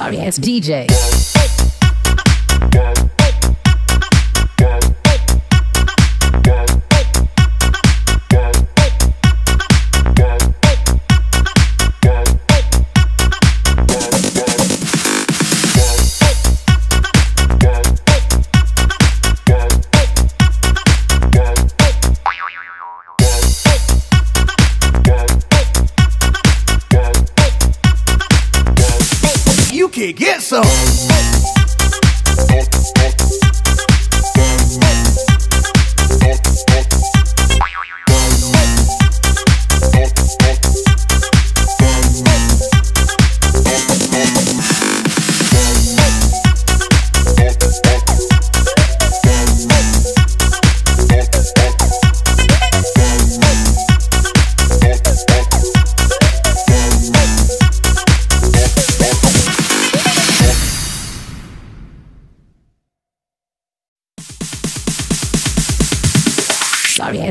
Sorry ass DJ. Get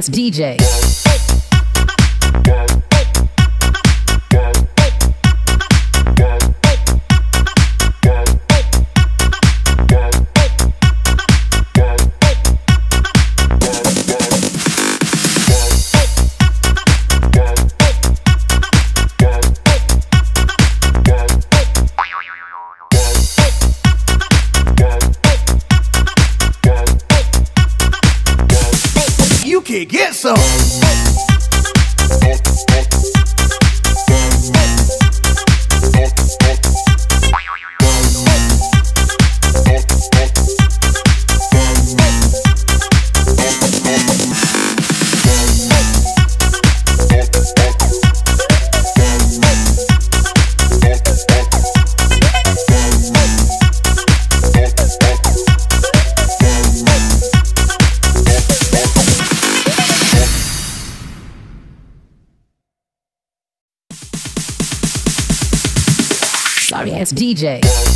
Sorry DJ. Ass DJ.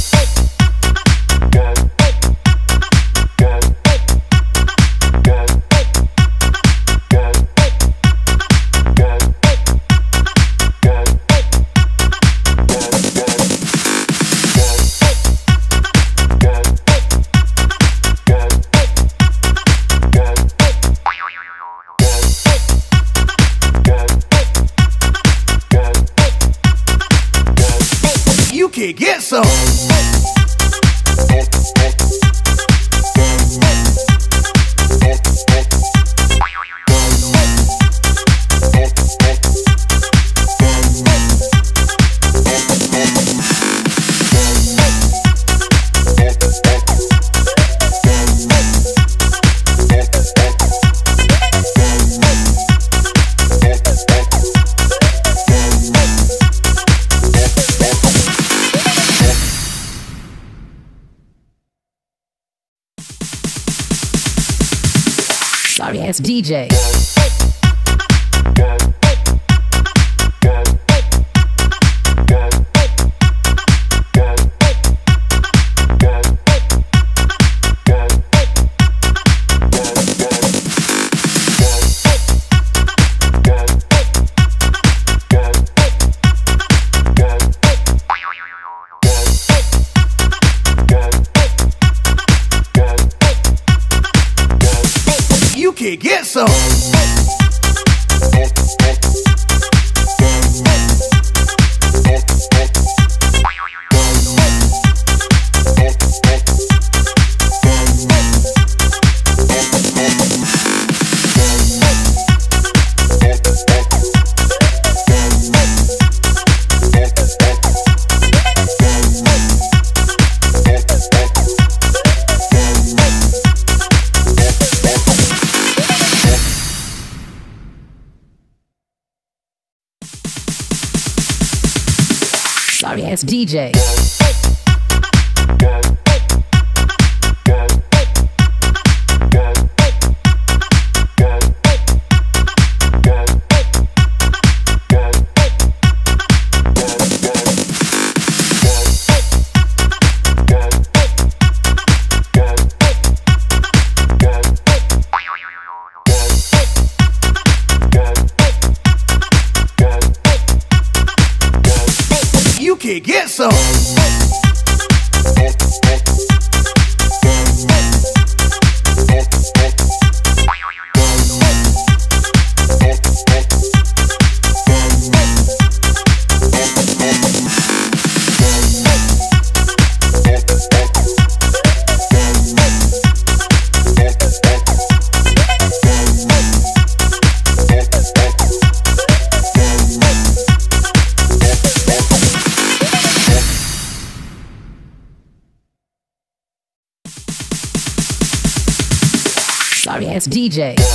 Sorry ass DJ. Can get some. Ass DJ. DJ.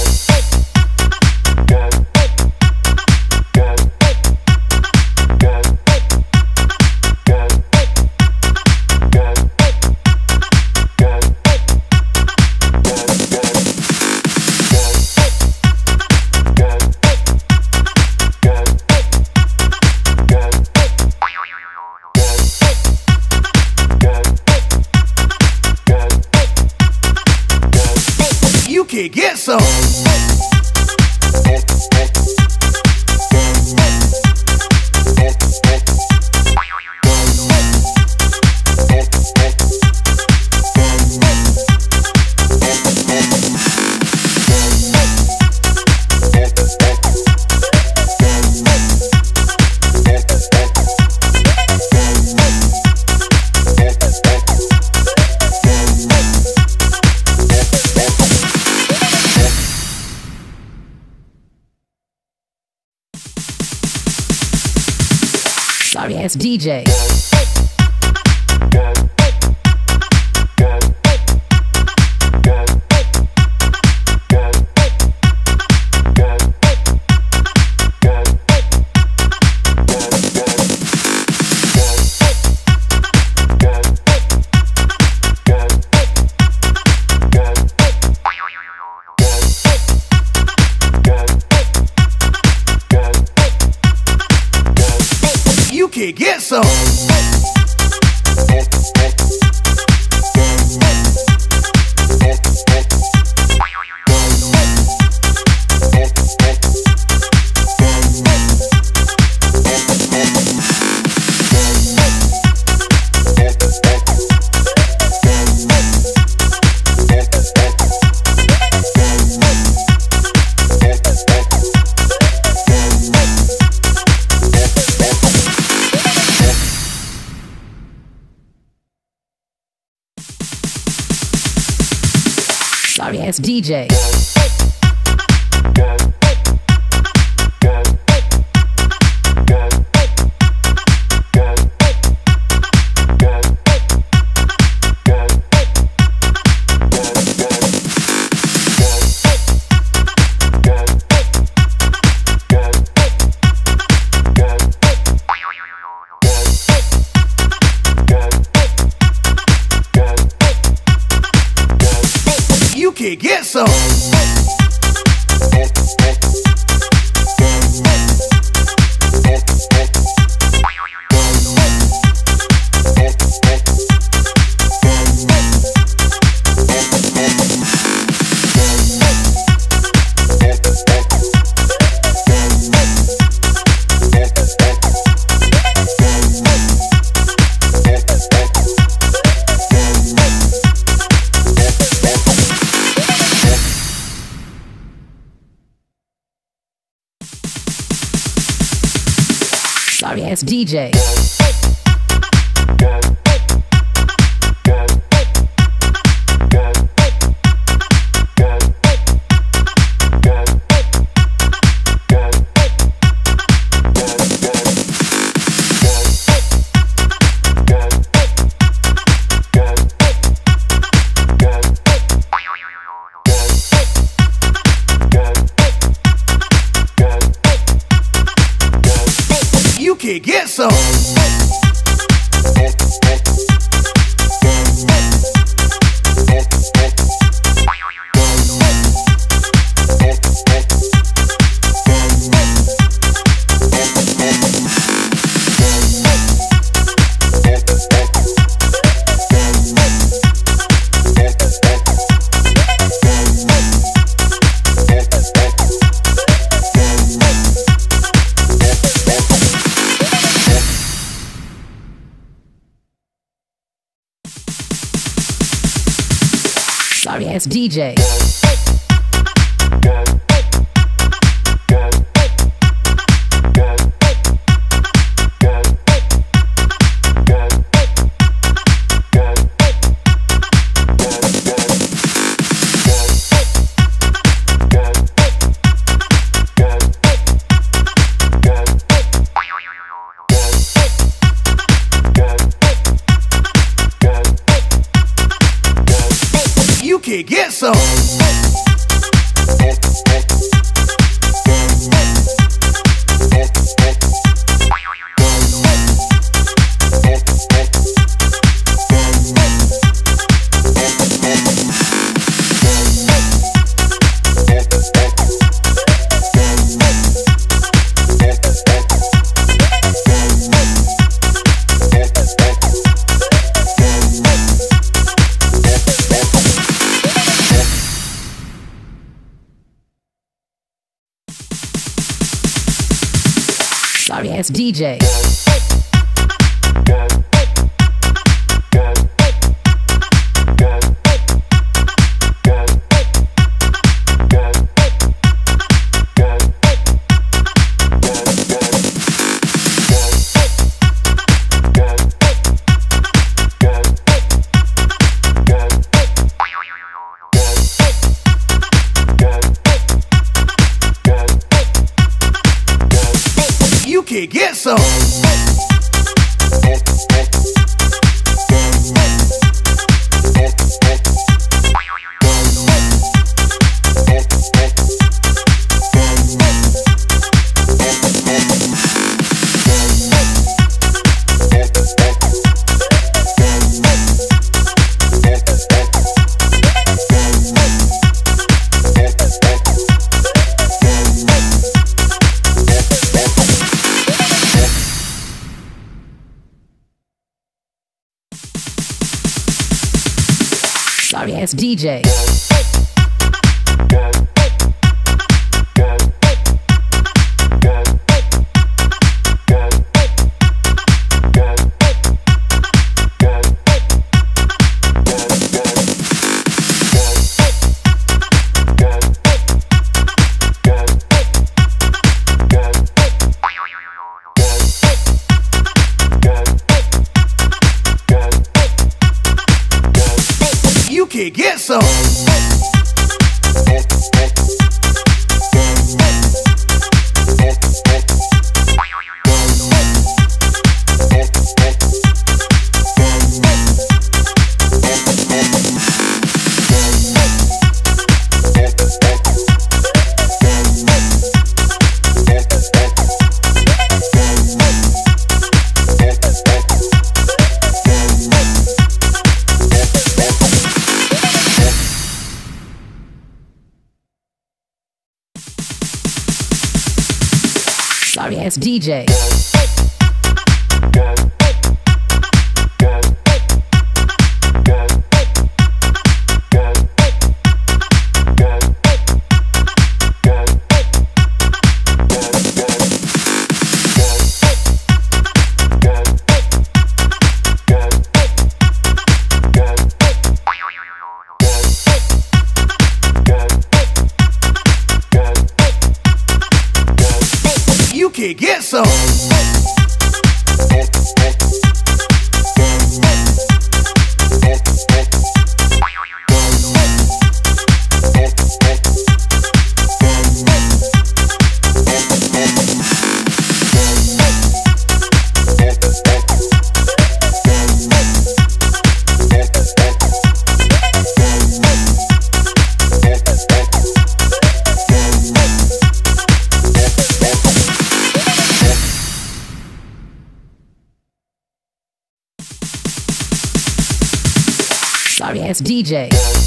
Ass DJ. Can get some. Ass DJ. Ass DJ. It's DJ. It's DJ. DJ. get some. It's DJ. DJ.